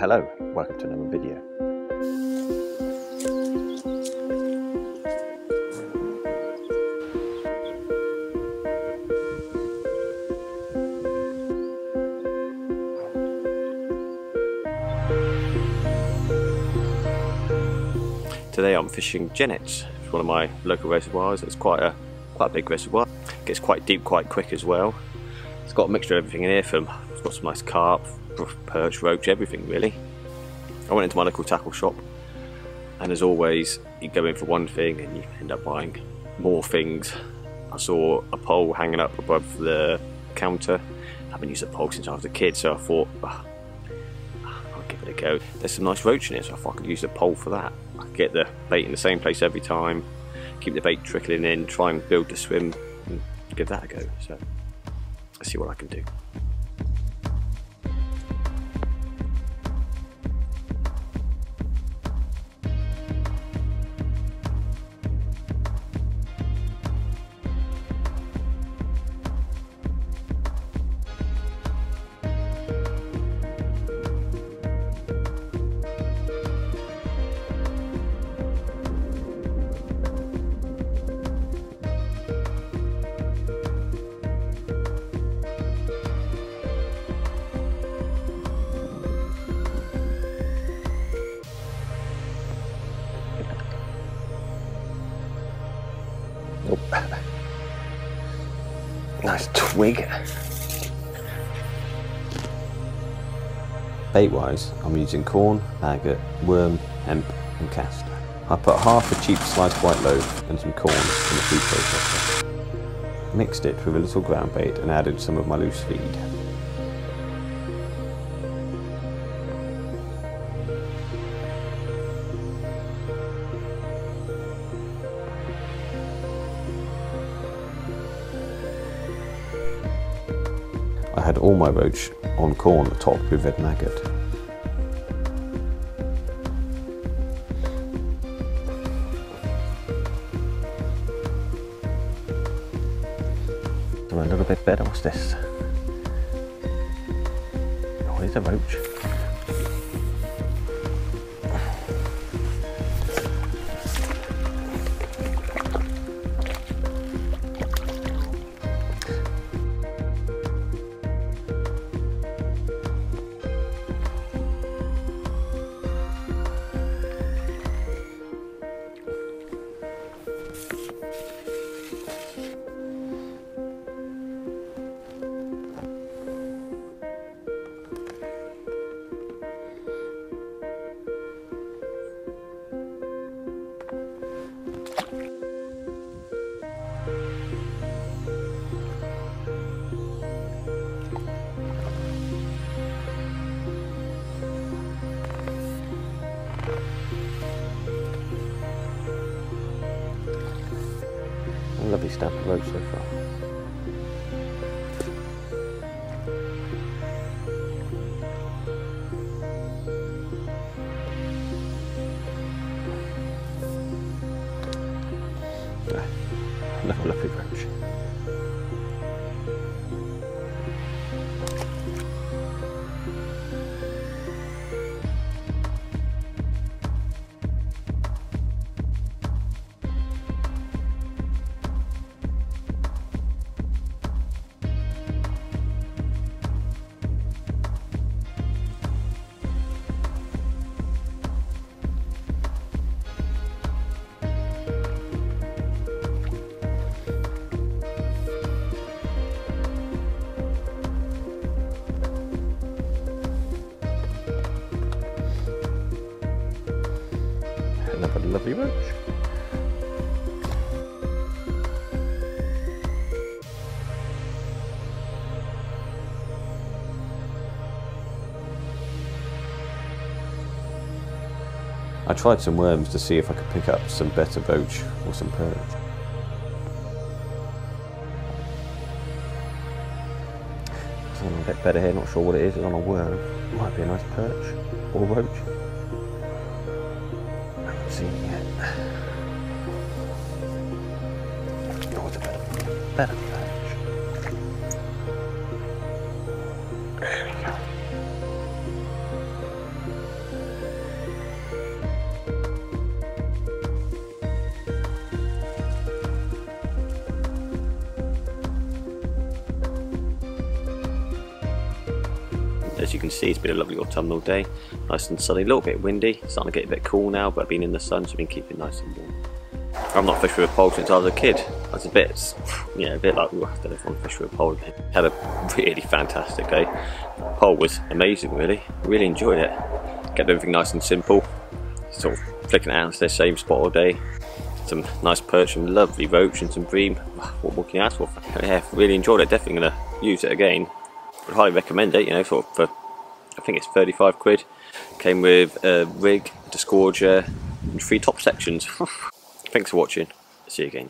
Hello, welcome to another video. Today I'm fishing Jennetts. It's one of my local reservoirs. It's quite a quite a big reservoir. It gets quite deep quite quick as well. It's got a mixture of everything in here from it's got some nice carp, perch, roach, everything really. I went into my local tackle shop and as always you go in for one thing and you end up buying more things. I saw a pole hanging up above the counter. I haven't used a pole since I was a kid so I thought "Ah, I'll give it a go. There's some nice roach in it so I I could use the pole for that. I could get the bait in the same place every time, keep the bait trickling in, try and build the swim and give that a go. So let's see what I can do. Nice twig. Bait wise, I'm using corn, maggot, worm, hemp, and castor. I put half a cheap sliced white loaf and some corn in the food processor. Mixed it with a little ground bait and added some of my loose feed. I had all my roach on corn topped with red maggot. A little bit better. What's this? Oh, it's a roach. Lovely stamp of roach so far. Lovely roach. Lovely. I tried some worms to see if I could pick up some better roach or some perch. Something a bit better here, not sure what it is, it's on a worm. Might be a nice perch or roach. As you can see, it's been a lovely autumnal day, nice and sunny, a little bit windy, it's starting to get a bit cool now, but I've been in the sun, so I've been keeping nice and warm. I've not fished with a pole since I was a kid. Was a bit, yeah, a bit like, I don't know if I want to fish with a pole again. Had a really fantastic day. Pole was amazing, really. Really enjoyed it. Kept everything nice and simple. Sort of flicking out to the same spot all day. Some nice perch, and lovely roach and some bream. Ah, what more can you ask for? Yeah, really enjoyed it. Definitely going to use it again. Would highly recommend it, you know, for, for I think it's 35 quid. Came with a rig, disgorger, and three top sections. Thanks for watching. See you again.